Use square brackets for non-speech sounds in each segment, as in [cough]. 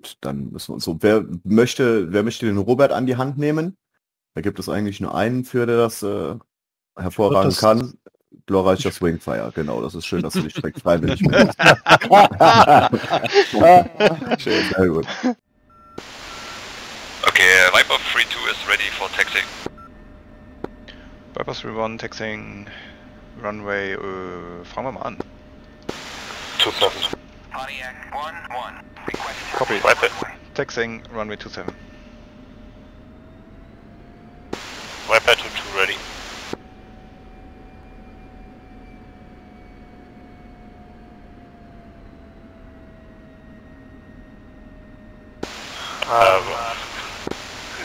gut, dann müssen wir uns so. Wer möchte, wer möchte den Robert an die Hand nehmen? Da gibt es eigentlich nur einen für, der das äh, hervorragend Das- kann. Glorreicher Swingfire, genau. Das ist schön, dass du dich direkt freiwillig [laughs] meldest. [laughs] schön, sehr gut. Okay, Viper 3-2 is ready for taxing. Bypass Rerun, Taxing, Runway, äh, fangen wir mal an. 2-7. Pontiac 1-1. Request Copy. Viper. Taxing, Runway 27. Viper 2-2 ready. Ähm,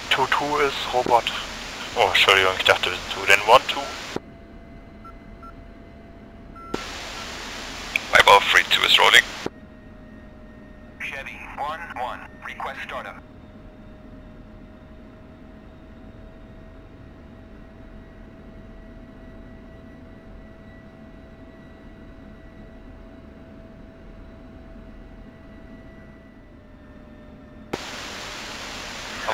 2-2 ist Robot. Oh, Entschuldigung, ich dachte wir sind 2. Dann 1-2. Viper 3-2 is rolling. Chevy 1-1. Request startup.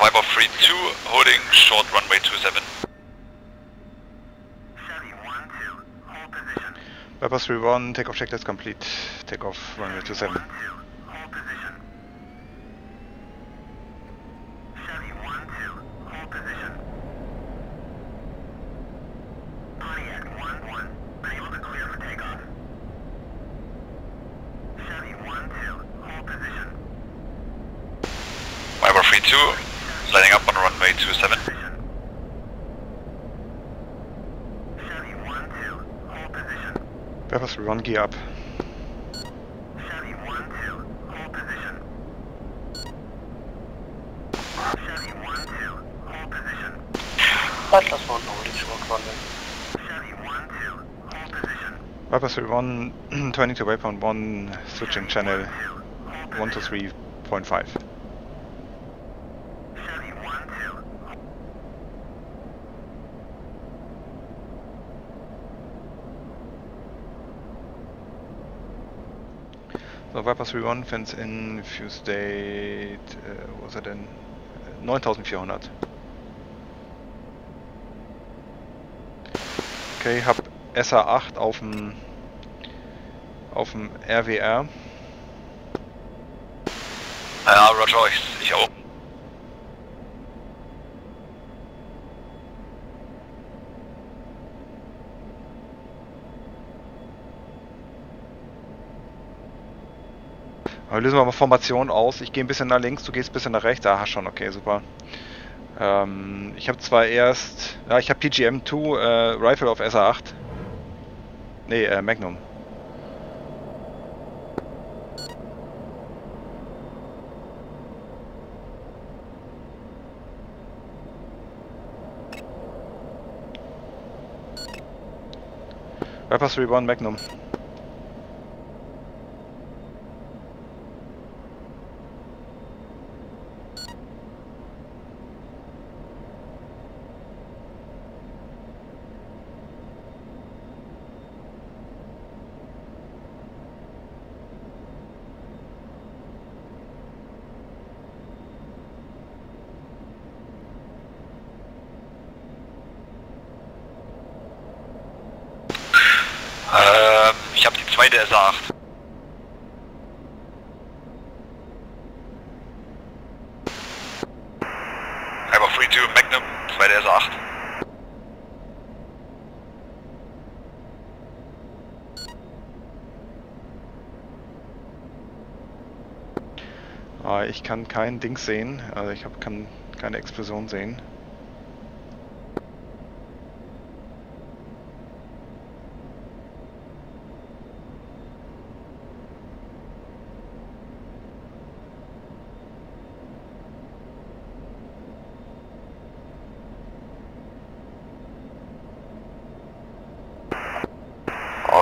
Viper 3-2 holding short runway 27. Chevy 1-2. Hold position. Bypass Rerun, Takeoff checklist complete. Takeoff, Runway 27. 1-2. Hold Rerun, turning to waypoint 1, switching channel 1-2. Hold 1 to. 3.5. Chevy 1-2. So, Vipers Rerun, Fence in, Fuse Date, äh, wo ist er denn? Äh, 9400. Okay, hab SA8 auf dem auf dem RWR. Ja, Roger, ich, ich auch. Aber lösen wir mal Formation aus. Ich gehe ein bisschen nach links, du gehst ein bisschen nach rechts. Aha, schon, okay, super. Ähm, ich habe zwar erst... Ja, ich habe PGM2 äh, Rifle auf SA8. Nee, äh, Magnum. Vipers Reborn Magnum. Ähm, ich habe die zweite SA8. Viper 3-2 Magnum, zweite SA8. Ah, ich kann kein Ding sehen. Also ich hab, kann keine Explosion sehen.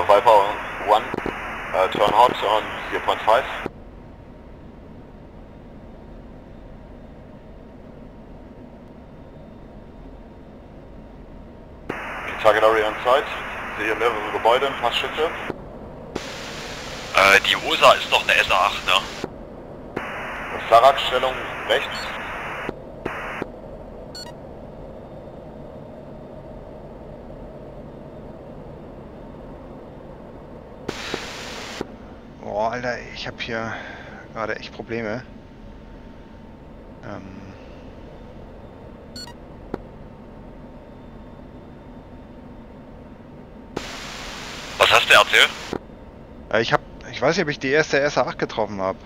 Viper 1, uh, turn hot on 0.5. Target area in sight. Sehe hier mehrere Gebäude, ein Passschütze. Äh, die Rosa ist doch eine SA8, ne? Fahrradstellung rechts. Boah, Alter, ich habe hier gerade echt Probleme. Ähm, Erzählt? äh, ich hab, ich weiß nicht, ob ich die erste SA8 getroffen habe.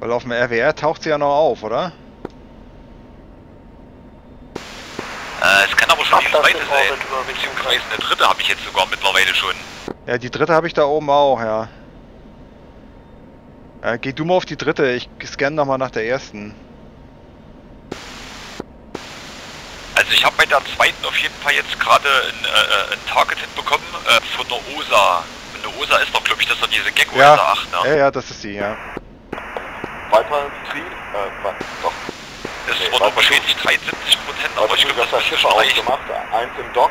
Weil auf dem RWR taucht sie ja noch auf, oder? Äh, es kann aber schon die Abstand zweite sein. Beziehungsweise eine dritte habe ich jetzt sogar mittlerweile schon. Ja, die dritte habe ich da oben auch, ja. Äh, geh du mal auf die dritte, ich scanne nochmal nach der ersten. Also ich habe bei der zweiten auf jeden Fall jetzt gerade ein, äh, ein Target hinbekommen äh, von der OSA. Der OSA ist doch, glaube ich, das ist doch diese Gecko Ja. SA 8, ne? Ja, ja, das ist die, ja. Viper 3, äh, wa- doch. Ist Nee, Viper beschädigt 73 Prozent, aber Viper ich 3 glaube, das das Schiffe ausgemacht, eins im Dock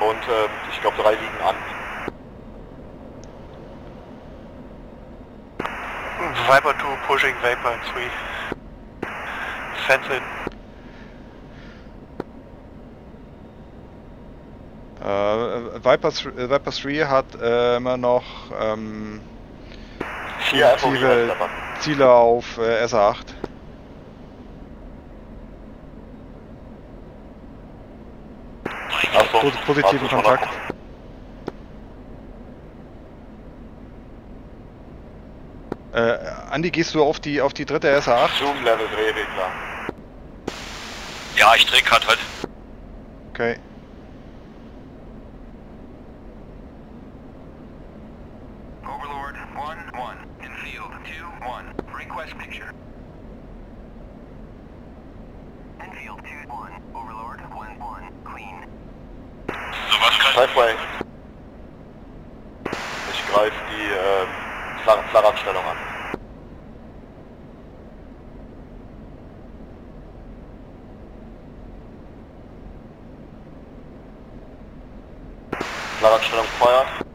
und ähm, ich glaube drei liegen an. Viper 2 pushing Vapor 3. Fence in. Äh, Viper, äh, Viper 3 hat äh, immer noch ähm, Vier FOV Ziele, auf äh, SA8. Achso, Pos- positiven Kontakt. Äh, Andi, gehst du auf die auf die dritte SA8? Zoom Level Drehregler. Ja, ich drehe gerade halt. Okay. Overlord 1-1. In field 2-1. Request picture. In field 2-1. Overlord 1-1. Clean. So, was. Ich greife die ähm, Fla- Fahrradstellung an. Fahrradstellung feuert.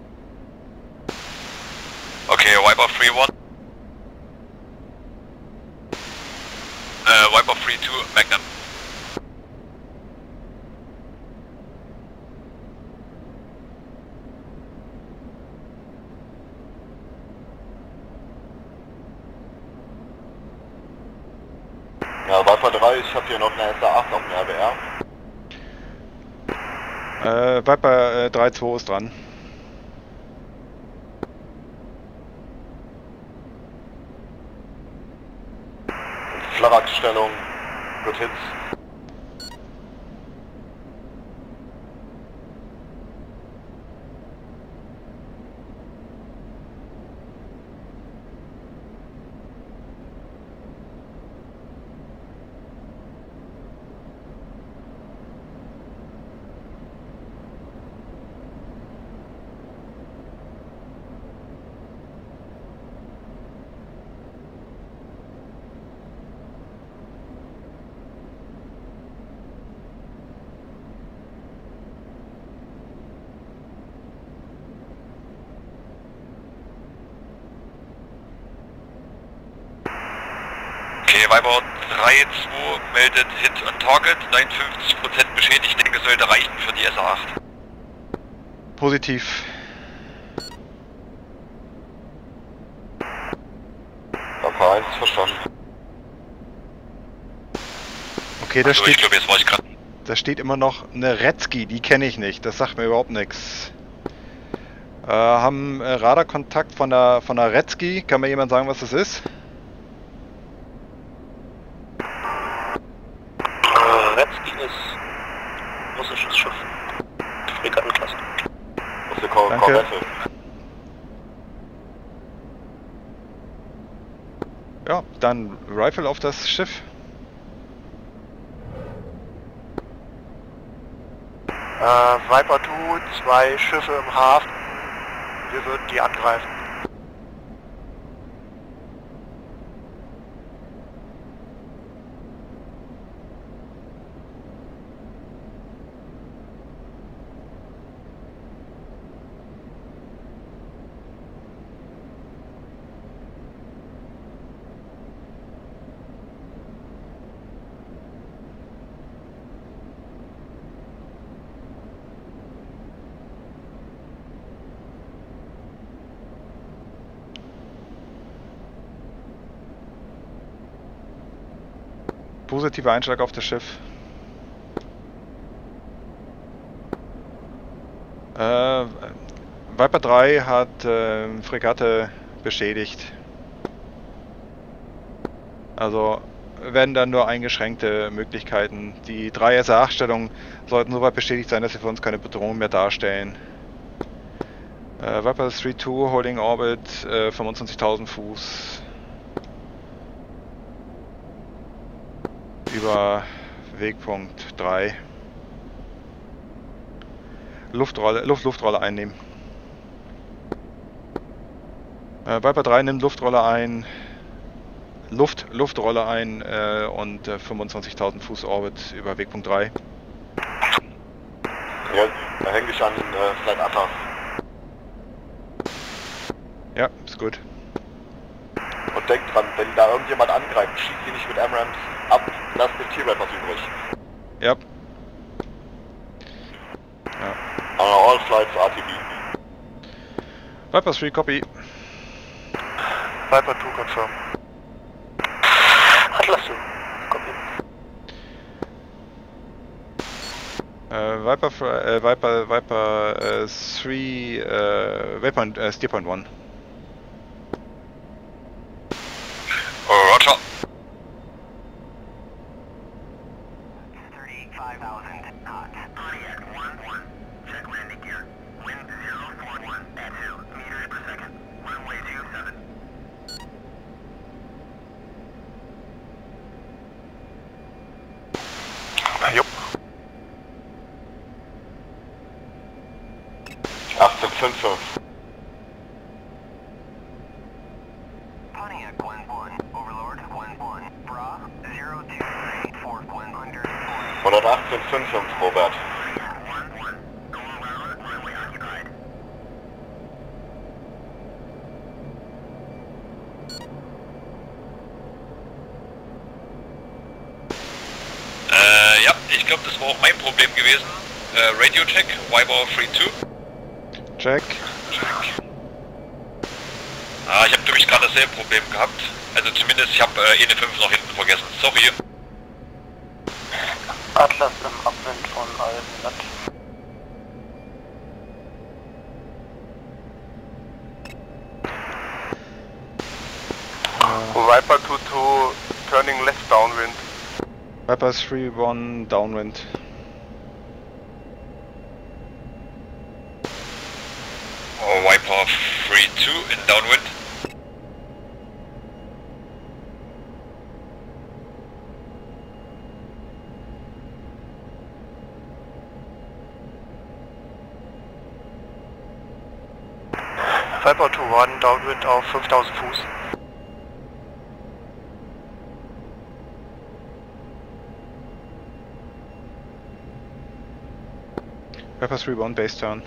Okay, Wiper 3-1. Äh, Wiper 3-2, Magnum. Ja, Viper 3, ich habe hier noch eine SA8 auf dem RBR. Äh, Viper äh, 3-2 ist dran. Good Hits. Viper 3-2 meldet Hit on Target, 59% beschädigt, ich denke, sollte reichen für die SA8. Positiv. Viper 1, verstanden. Okay, da Also ich steht, glaube, jetzt war ich gerade... da steht immer noch eine Retzky, die kenne ich nicht. Das sagt mir überhaupt nichts. Äh, haben äh, Radarkontakt von der von der Retzky. Kann mir jemand sagen, was das ist? Äh, Retzky ist russisches Schiff. Fregattenklasse. Das ist eine Kor Danke. Korvette. Ja, dann Rifle auf das Schiff. Äh, Viper 2, zwei Schiffe im Hafen. Wir würden die angreifen. Positiver Einschlag auf das Schiff. Äh, Viper 3 hat äh, Fregatte beschädigt. Also werden dann nur eingeschränkte Möglichkeiten. Die drei SA-8-Stellungen sollten soweit bestätigt sein, dass sie für uns keine Bedrohung mehr darstellen. Äh, Viper 3-2, Holding Orbit, äh, 25.000 Fuß. Über Wegpunkt 3. Luftrolle, Luft, Luftrolle einnehmen. Äh, Viper 3 nimmt Luftrolle ein. Luft, Luftrolle ein äh, und äh, 25.000 Fuß Orbit über Wegpunkt 3. Ja, da hänge ich an äh, Flight Atta. Ja, ist gut. Und denkt dran, wenn da irgendjemand angreift, schießt sie nicht mit M-Rams ab, lasst den T-Rappers übrig. Ja. On all flights RTB. Viper 3, copy. Viper 2 confirm. Atlas 2. Copy. Äh, Viper, äh, Viper, Viper äh, 3, äh, Waypoint, äh, Steerpoint 1. Oh, Roger. 35,000 knots. Pontiac 1-1. Check landing gear. Wind 041 at 2 meters per second. Runway 27. Jupp. 1855. Pontiac 1-1. Overlord 1-1. Bra 023. Fourth 140. 118,55 Robert. 1-1. Going around. Runway occupied. Äh, ja, ich glaube, das war auch mein Problem gewesen. Äh, Radio Check, Viper 3-2. Check. Check. Ah, ich habe nämlich gerade dasselbe Problem gehabt. Also zumindest, ich habe äh, eine 5 noch hinten vergessen. Sorry. Atlas im Abwind von Alpenland. Viper 2-2, turning left downwind. Viper 3, 1, downwind. Oh, Viper 3-2 in downwind. Viper 2-1, downwind auf 5000 Fuß. Viper 3, 1, base turn.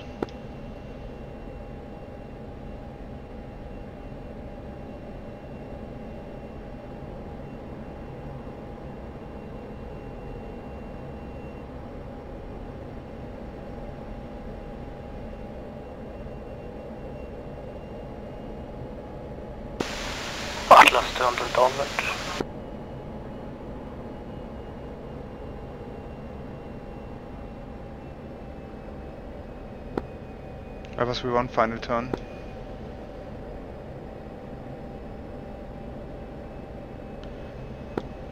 Atlas turned and downwind. Viper 3, 1, final turn.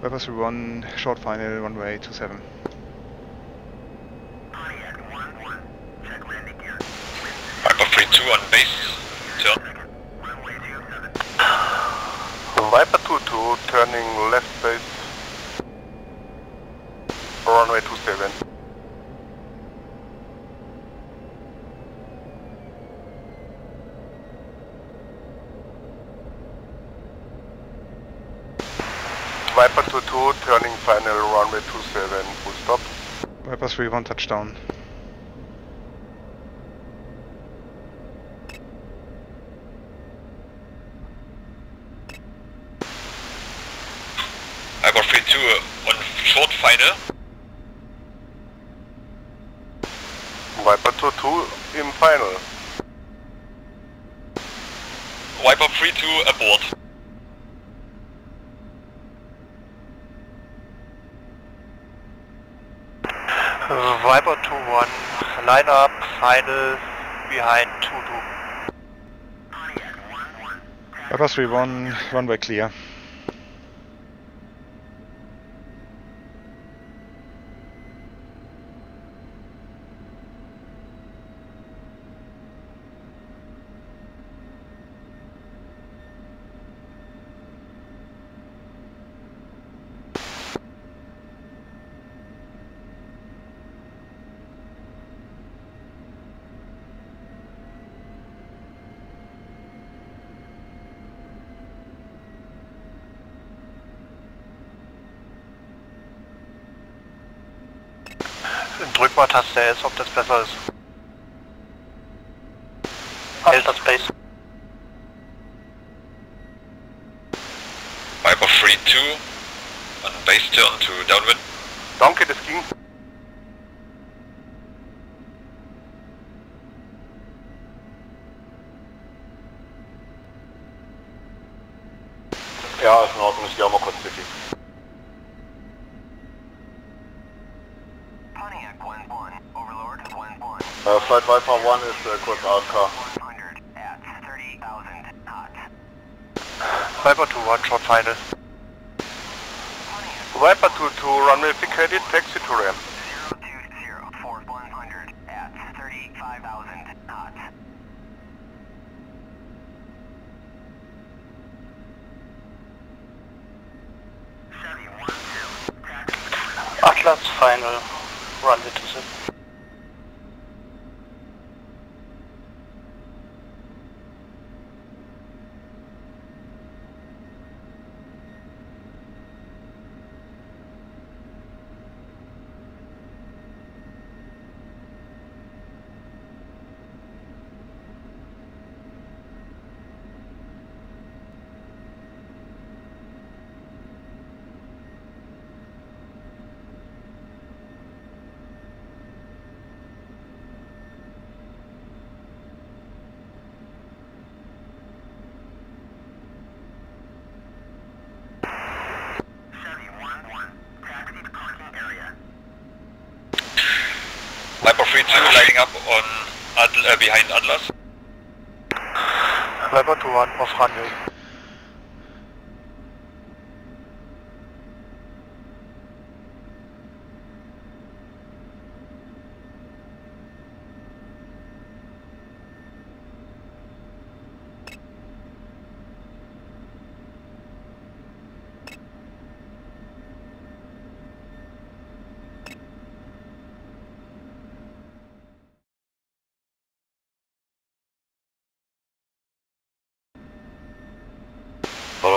Viper 3, 1, short final, runway 27. Pontiac 1-1. Check landing gear. Viper 3-2 on base. Turn. Runway 27. Viper 2-2, turning left base. Runway 27. Viper 2-2, turning final runway 27, full stop. Viper 3, 1, touchdown. Viper 3-2 on short final. Viper 2-2 im final. Viper 3-2 aboard. Viper 2-1, line up, final, behind 2-2. Viper 3-1, runway clear. Taste S, ob das besser ist. Delta Space. Viper 3-2 on base turn to downwind. 1-1, Äh, Flight Viper 1 ist äh, kurz AFK. 100 at 30,000 knots. Viper 2-1, short final. Viper 2-2, runway vacated, taxi to ramp. 020 for 100 at 35,000 knots. Chevy 1-2, taxi Atlas final, runway to 7. Chevy 1-1, taxi to parking area. Viper 3-2 lining up on Atl uh, behind Atlas. Viper 2-1, off runway.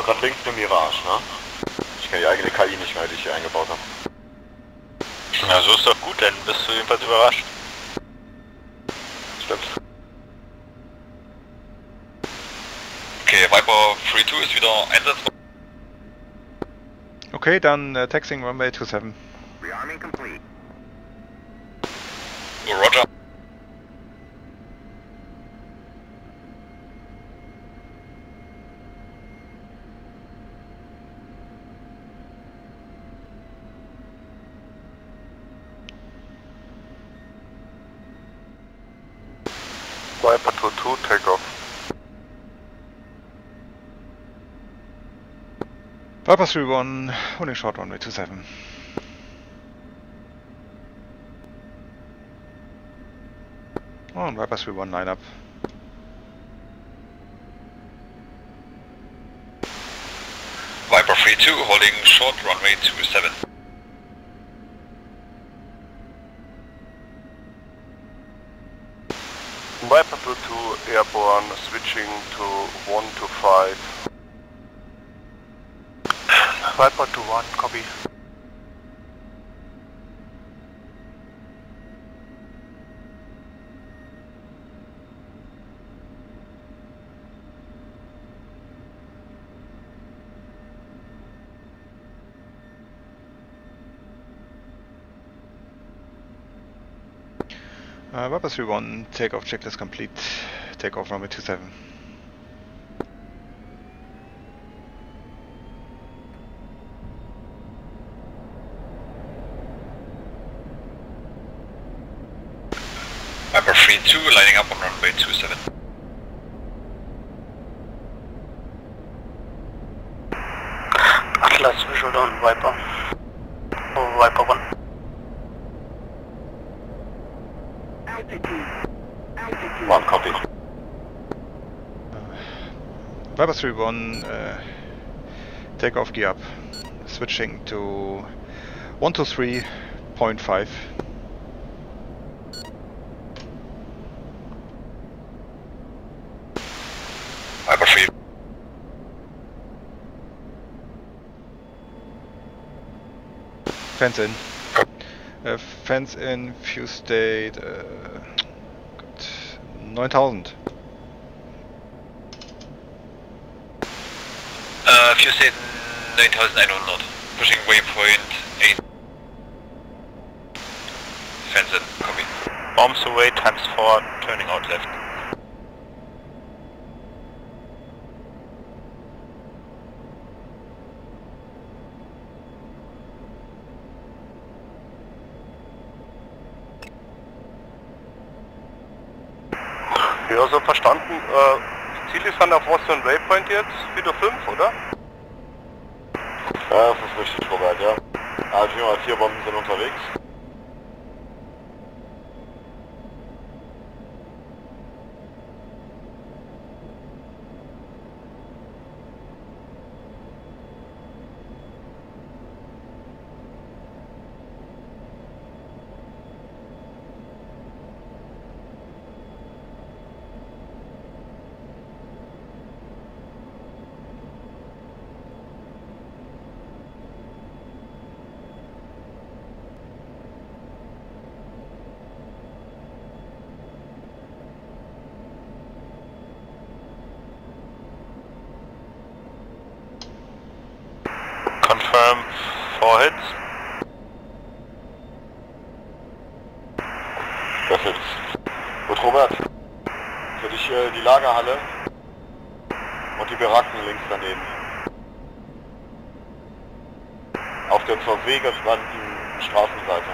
Gerade links eine Mirage, ne? Ich kenne die eigene KI nicht mehr, die ich hier eingebaut habe. Na, so ist doch gut, dann bist du jedenfalls überrascht. Stimmt. Okay, Viper 3-2 ist wieder einsatzbereit. Okay, dann äh, Taxing Runway 27. Rearming complete. three one, holding short runway two seven. Oh, and three one line up. Viper three two holding short runway two seven. Viper two airborne switching to 125. 5.21, copy. Uh, Webber 3-1, takeoff checklist complete, takeoff runway 27. Viper 3-1, uh, take off gear up. Switching to 123.5. Viper 3. Fence in. Uh, fence in, fuse state, uh, 9000. State 9100. Pushing waypoint 8. Fence in, copy. Bombs away times 4, turning out left. Ja, so verstanden. Äh, Ziel ist an der Boston Waypoint jetzt, wieder 5, oder? Ja, das ist richtig, Robert, ja. Also, vier Bomben sind unterwegs. Confirm 4 hits. Perfekt. Gut, Robert. Für dich äh, die Lagerhalle und die Baracken links daneben. Auf der zur weggewandten Straßenseite.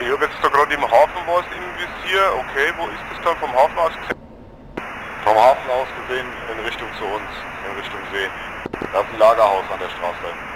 Ich habe jetzt da gerade im Hafen was im Visier. Okay, wo ist das dann vom Hafen aus gesehen? Vom Hafen aus gesehen in Richtung zu uns, in Richtung See. Da ist ein Lagerhaus an der Straße.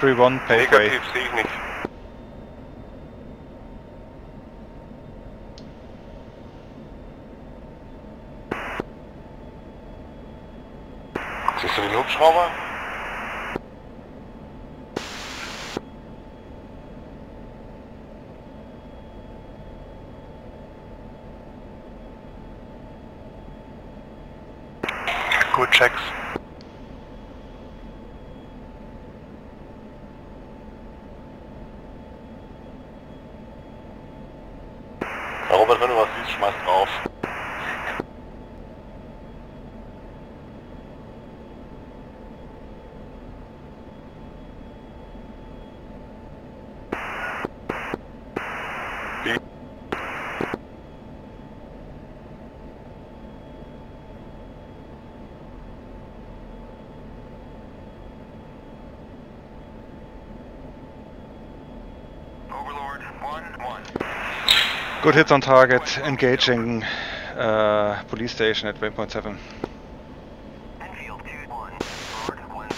3-1, pave way. Negativ sehe ich nicht. Robert, wenn du was siehst, schmeiß drauf. Overlord 1-1. Good hits on target, engaging uh, police station at waypoint 7. Enfield 2-1. Lord 1.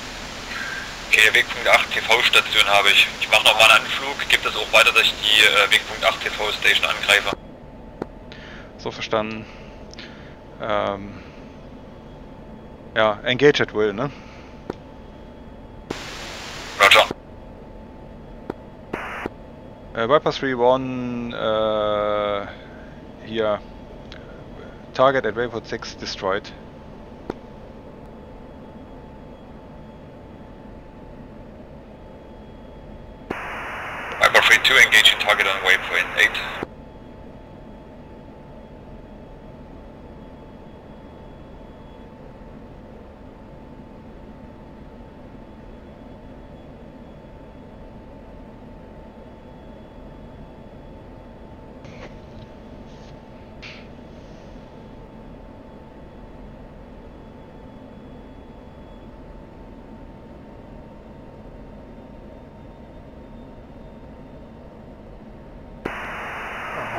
Okay, Wegpunkt 8 TV-Station habe ich. Ich mache nochmal einen Anflug, gebe das auch weiter, dass ich die äh, Wegpunkt 8 TV-Station angreife. So verstanden. Ähm, ja, engage at will, ne? Uh, Viper 3-1 uh, here. Target at waypoint 6 destroyed. Viper 3-2 engaging target on waypoint 8.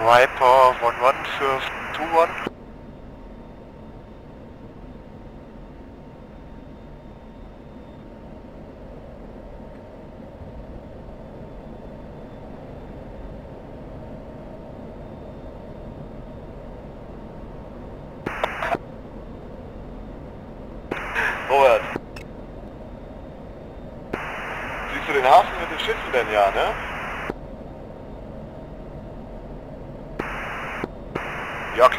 Viper 1-1 für 2-1. Robert. Siehst du den Hafen mit den Schiffen denn ja, ne?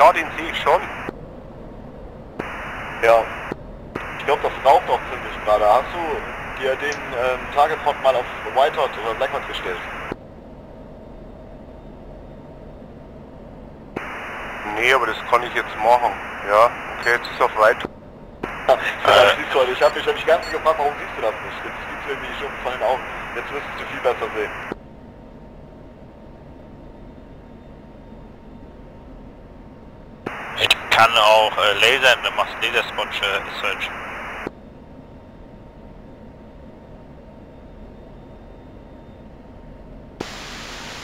Ja den sehe ich schon. Ja. Ich glaube, das raucht doch ziemlich gerade. Hast du dir den ähm, Target-Pod mal auf Whitehot oder Blackhot gestellt? Nee, aber das kann ich jetzt machen. Ja, okay, jetzt ist auf weit. Ja, das [laughs] siehst du, ich habe mich, hab mich ganz gefragt, warum siehst du das nicht? Jetzt sieht irgendwie schon von den Augen. Jetzt müsstest du viel besser sehen. Ich kann auch äh, lasern, du machst Lasersponge äh, Search.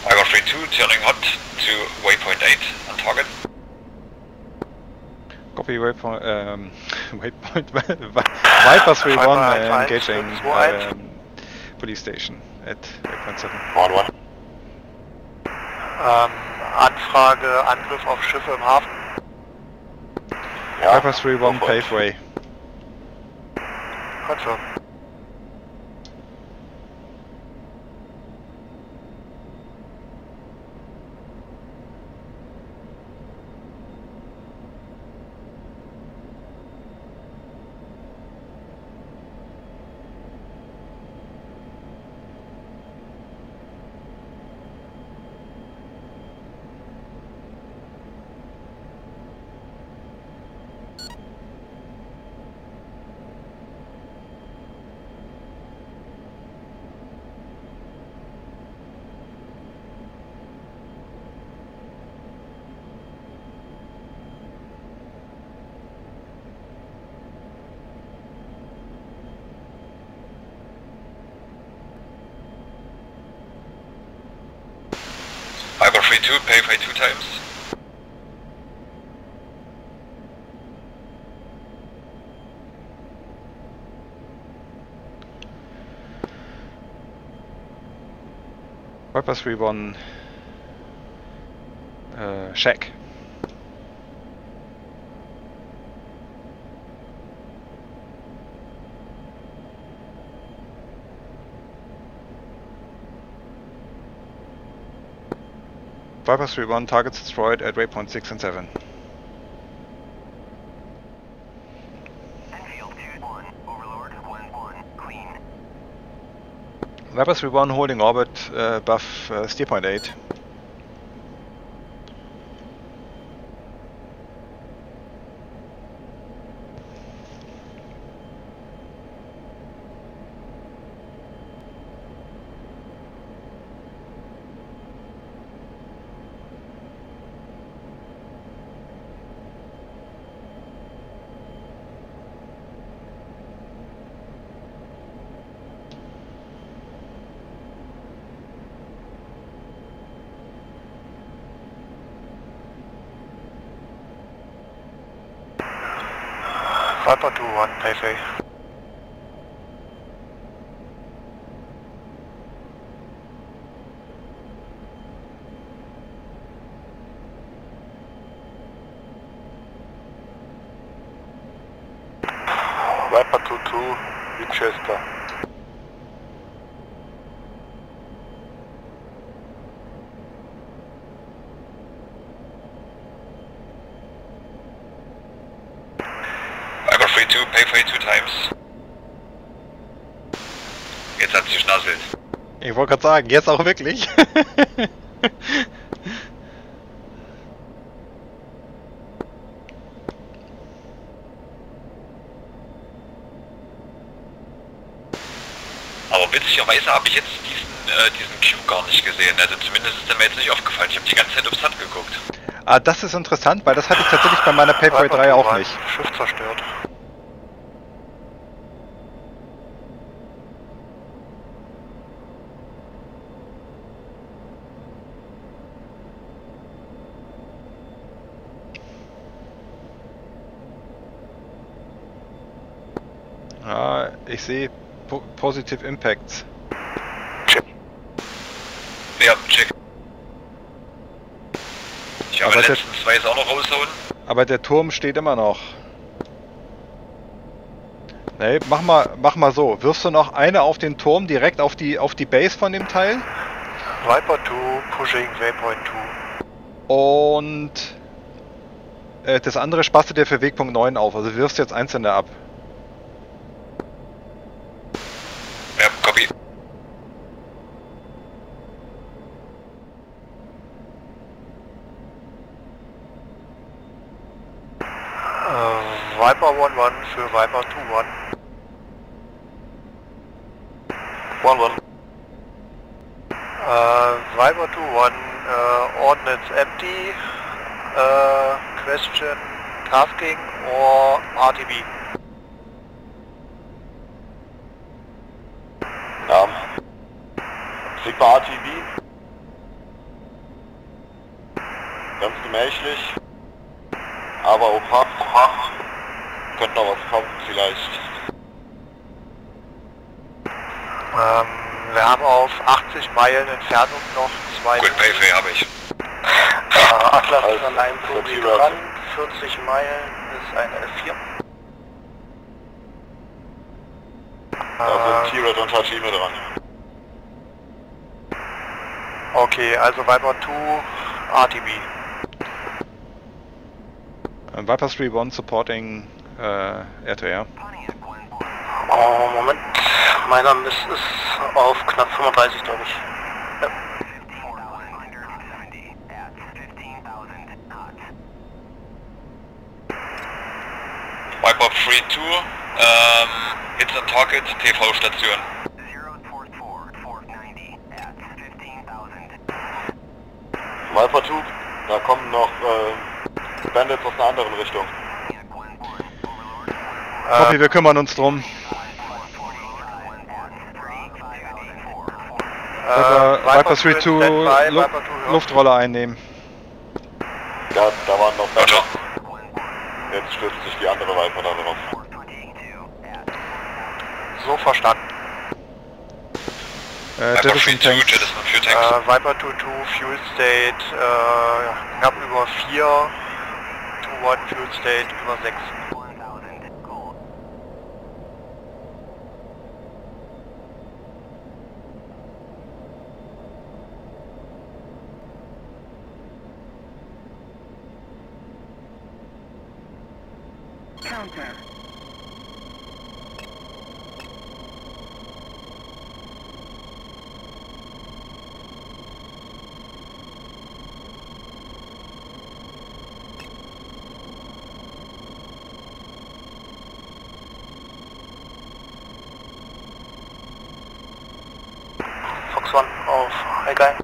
I got 3-2 turning hot to waypoint 8 on target. Copy waypoint, um, [laughs] waypoint, [laughs] Viper 3-1 Viper uh, 1, engaging 2-1. um, police station at waypoint 7. 1-1. Ähm, Anfrage, Angriff auf Schiffe im Hafen. Ja, Viper 3-1 sofort. paveway. Hat 3-2, 2 times. Viper 3-1 uh, shack. Viper 3-1 targets destroyed at waypoint 6 and 7. Enfield 2-1, Overlord 1-1, clean. Viper 3-1 holding orbit uh, above uh, steer point 8. times. Jetzt hat sie geschnasselt. Ich wollte gerade sagen, jetzt auch wirklich. Aber witzigerweise habe ich jetzt diesen, äh, diesen Q gar nicht gesehen. Also zumindest ist der mir jetzt nicht aufgefallen. Ich habe die ganze Zeit aufs HUD geguckt. ah, das ist interessant, weil das hatte ich tatsächlich bei meiner Paper 3 auch nicht. Schiff zerstört. Ja, ich sehe po Positive Impacts. Ja, check. Ich habe Aber der- letzten zwei auch noch raushauen. Aber der Turm steht immer noch. Nee, mach mal, mach mal so. Wirfst du noch eine auf den Turm direkt auf die, auf die Base von dem Teil? Viper 2, pushing Waypoint 2. Und äh, das andere spastet dir für Wegpunkt 9 auf. Also wirfst jetzt einzelne ab. 1 für Viper 2-1. 1-1. Uh, Viper 2-1, uh, ordnance empty, uh, question tasking or RTB? Ja. Sigma RTB. Ganz gemächlich, aber opa. opa. Könnte noch was kommen, vielleicht. Ähm, wir haben auf 80 Meilen Entfernung noch zwei... Gut, Payfay habe ich. Äh, Atlas Als ist an einem Punkt dran, 40 Meilen ist eine F4. Da sind T-Red und Hashime dran. okay, also Viper 2, RTB. Viper 3-1 supporting äh, Air-to-Air. Oh, Moment. Meiner Mist ist auf knapp 35, glaube ich. Ja. 170 at 15,000 knots. Viper 3-2. Ähm, Hits on Target, TV-Station. 044, 490 at 15,000 Viper 2, da kommen noch äh, Bandits aus einer anderen Richtung. Copy, wir kümmern uns drum. Äh, Viper, Viper 3-2 Standby, Lu Viper 2 hört. Luftrolle einnehmen. Ja, da waren noch. Bandits. Jetzt stürzt sich die andere Viper da drauf. So verstanden. Äh, Viper Jettison 3-2, Tanks. Jettison Fuel Äh. Viper 2 2, Fuel State äh, knapp über 4. 2 1 Fuel State über 6. 1000 gold. Counter. Fox 1 auf Highguy.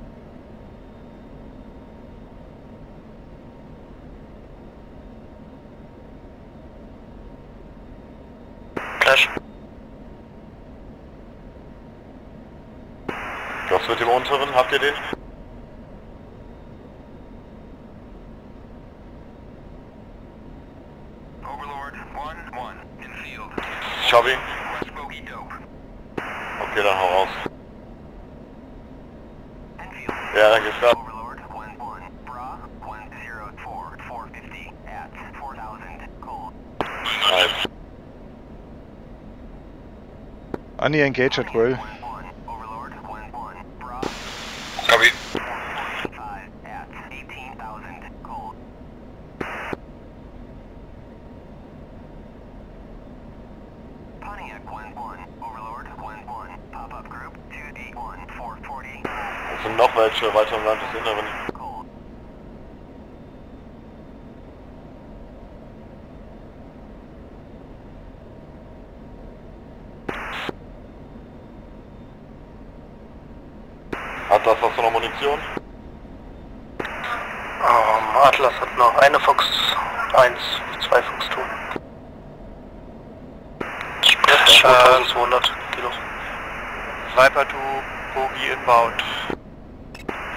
Clash. Was mit dem unteren? Habt ihr den? Overlord 1-1 in field. Ich hab ihn. West bogey dope. Okay, dann hau raus. Enfield. Ja, dann geht's ab. Overlord 1-1. Bra 104, 450 at 4,000 gold. Nice. Annie engage at will. 1-1. Overlord 1-1. Bra Copy. 425 at 18,000 gold. Pontiac 1-1. Overlord 1-1. Pop-up group 2D1 4 Sind noch welche weiter im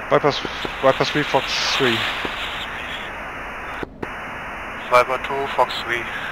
Viper, Viper 3, Fox 3. Viper 2, Fox 3.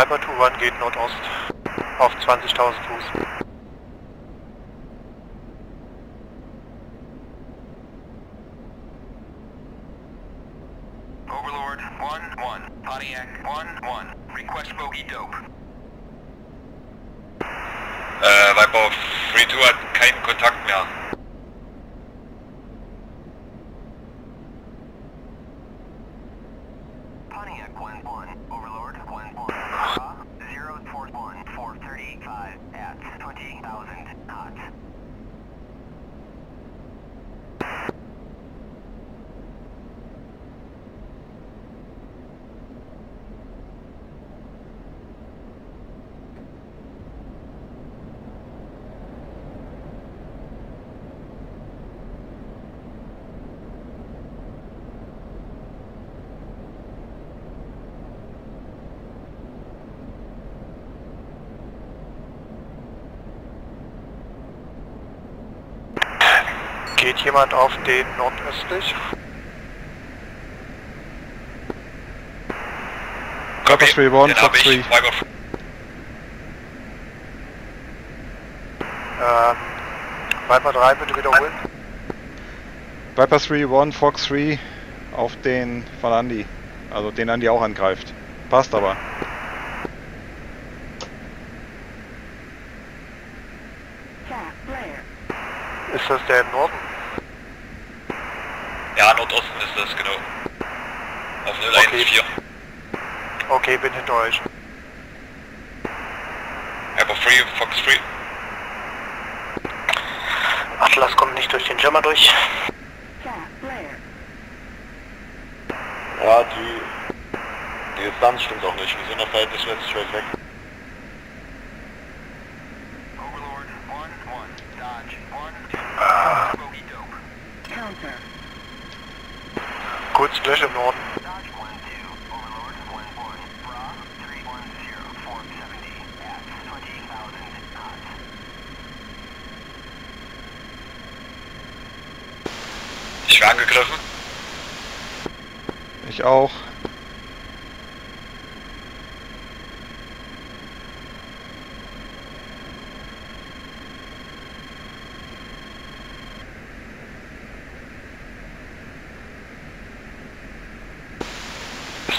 Viper 2-1 geht Nordost auf 20.000 Fuß. Overlord 1-1. Pontiac 1-1. Request bogey dope. Äh, Viper 3-2 hat keinen Kontakt mehr. Pontiac 1-1. Overlord 1-1. Bra 041. 435 at 20,000 knots. Geht jemand auf den nordöstlich? Viper 3, 1, den hab Fox ich. 3. Viper Ähm, Viper 3 bitte wiederholen. Viper 3, 1, Fox 3 auf den von Andy. Also den Andy auch angreift. Passt aber. Ist das der im Norden? Das, genau. Auf 014. Okay, bin hinter euch. Viper 3, Fox 3. Atlas kommt nicht durch den Jammer durch. Ja, die, die Distanz stimmt auch nicht. Wir sind noch verhältnismäßig weit weg. Overlord 1-1. Dodge 1-2. Bogey dope. Counter. Kurz Splash im Norden. Dodge 1-2. Overlord 1-1. Bra 310. 470 at 20,000 knots. Ich werde angegriffen. Ich auch.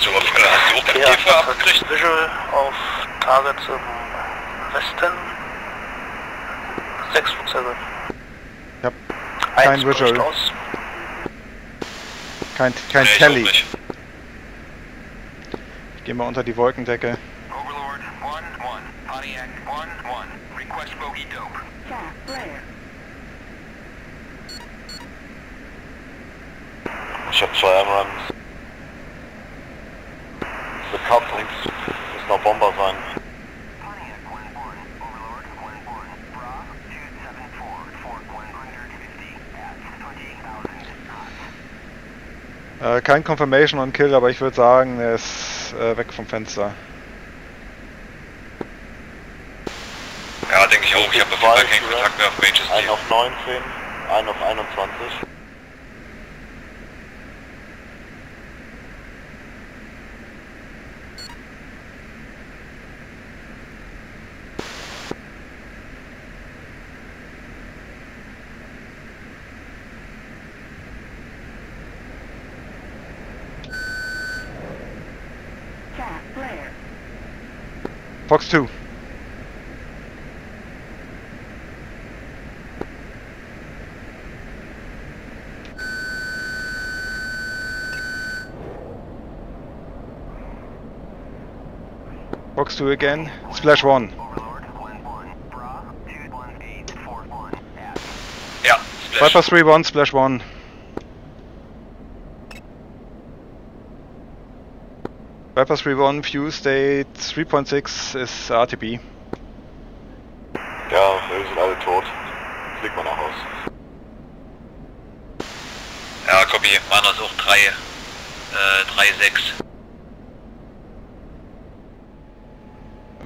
Hast du, auf, hast du auch Ja, hat abgekriegt? Visual auf Targets im Westen. Sechs Flugzeuge. Ich hab Eins kein bricht Visual. aus. Kein, kein Nee, ich Tally. nicht. Ich geh mal unter die Wolkendecke. Overlord 1-1. Pontiac 1-1. Request bogey dope. Ich habe zwei Amrams. The Couplings müssen noch Bomber sein. Pontiac 1-1. Overlord 1-1. Bra 274. Fort 150 at 20,000 knots. Äh, kein Confirmation on Kill, aber ich würde sagen, er ist äh, weg vom Fenster. Ja, denke ich auch. Ich habe auf jeden. Kontakt mehr auf Manchester. Einen auf 19, einen auf 21. Fox 2. Fox 2 again. Splash 1. Overlord, 1-1. Bra, 21841. At Ja, Splash. Viper 3 1, Splash 1. Viper 3 1, Fuse state 3.6 ist RTB. Ja, wir sind alle tot. Fliegt mal nach Haus. Ja, Copy. Meiner ist auch 3. Äh, 3,6.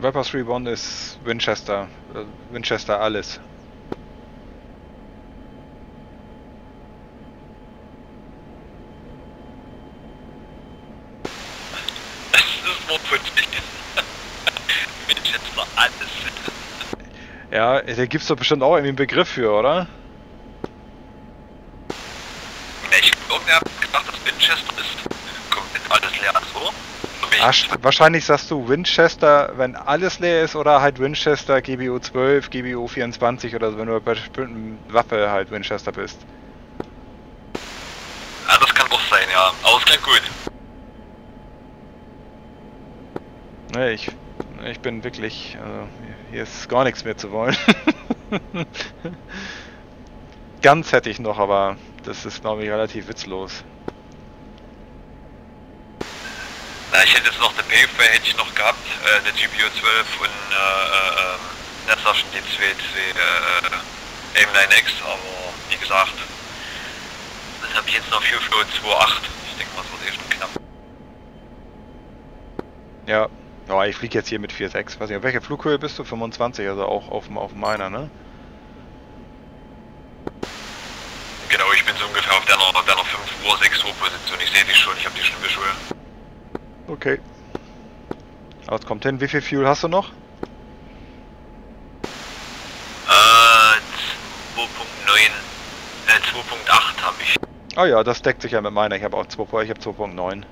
Viper 3 1 ist Winchester. Äh, Winchester alles. Das ist wortwörtlich. Winchester alles. Ja, da gibt's doch bestimmt auch irgendwie einen Begriff für, oder? Ich irgendwer hat gedacht, dass Winchester ist komplett alles leer? So Ah, st- wahrscheinlich sagst du Winchester, wenn alles leer ist, oder halt Winchester GBU 12, GBU 24 oder so, wenn du bei bestimmten Waffe halt Winchester bist. Ja, das kann auch sein, ja. Aber es klingt gut. Ne, ich, ich bin wirklich, also hier ist gar nichts mehr zu wollen. [laughs] Ganz hätte ich noch, aber das ist glaube ich relativ witzlos. Na, ich hätte jetzt noch eine Paveway hätte ich noch gehabt, äh, eine GPU 12 und äh, äh, äh, Netztaschen die 2, 2 äh, M9X, aber wie gesagt, das habe ich jetzt noch für Flow 2.8. Ich denke mal, das wird eh schon knapp. Ja, ja ich fliege jetzt hier mit 4.6. Weiß nicht, auf welcher Flughöhe bist du? 25, also auch auf, auf meiner, ne? Genau, ich bin so ungefähr auf deiner, deiner 5 Uhr, 6 Uhr Position. Ich sehe dich schon, ich habe dich schon visual. Okay. Aber es kommt hin. Wie viel Fuel hast du noch? Äh, 2.9, äh, 2.8 habe ich. Ah ja, das deckt sich ja mit meiner. Ich habe auch 2, ich habe 2.9.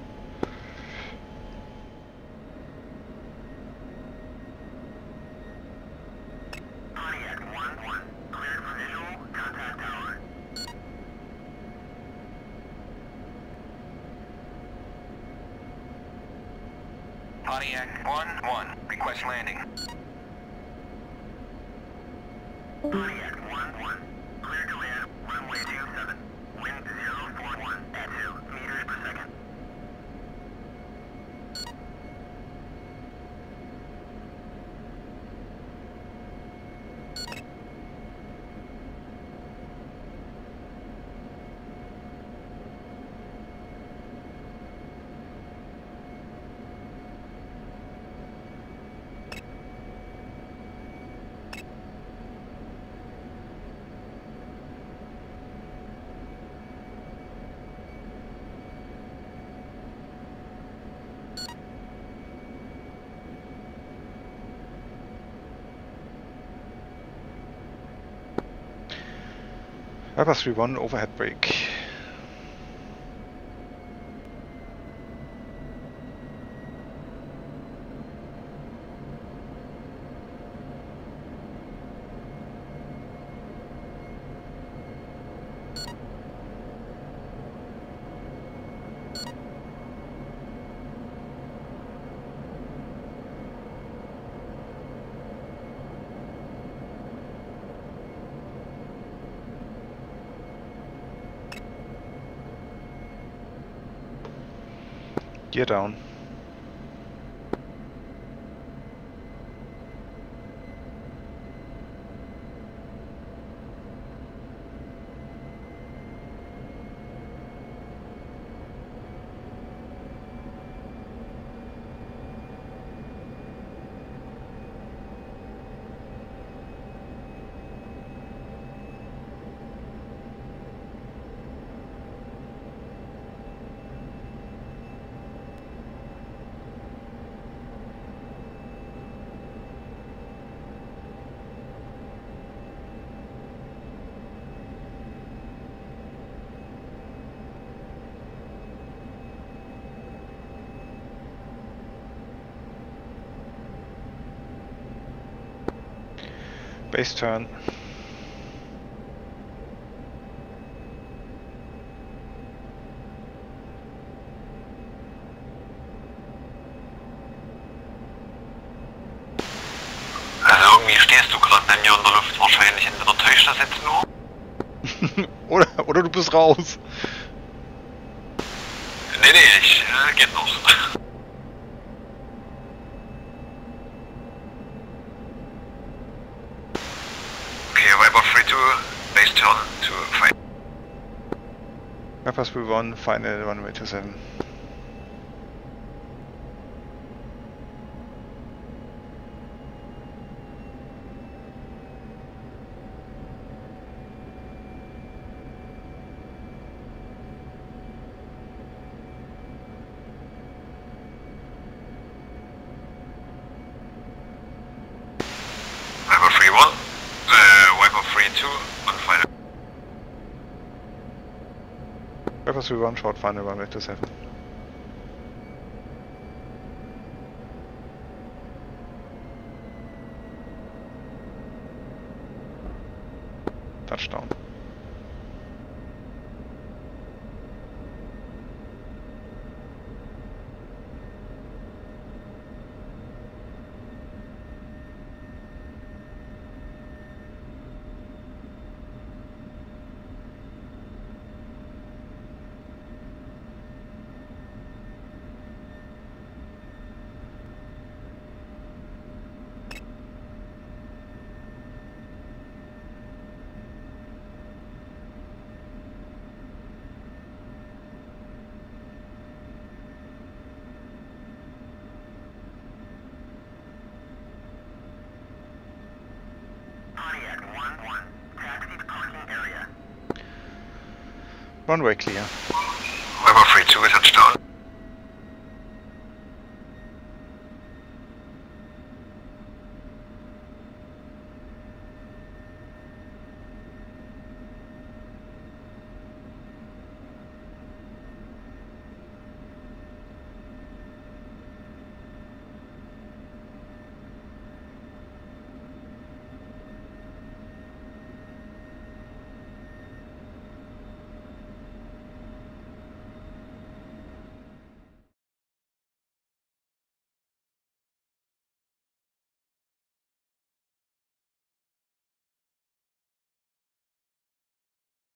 Viper 3-1 overhead brake. You're down. Base Turn. Also irgendwie stehst du gerade bei mir in der Luft, wahrscheinlich entweder täuscht das jetzt nur. [laughs] oder, oder du bist raus. Nee, nee, ich, äh, geht noch. Okay, Viper 3-2, base turn to fight. Rappers Blue 1, Final Runway 27. Viper 3-1, äh, Viper 3-2 und final. 1, Short Final Runway 27. Touchdown. Pontiac 1-1. Taxi to parking area. Runway clear. Viper 3-2 ist touchdown.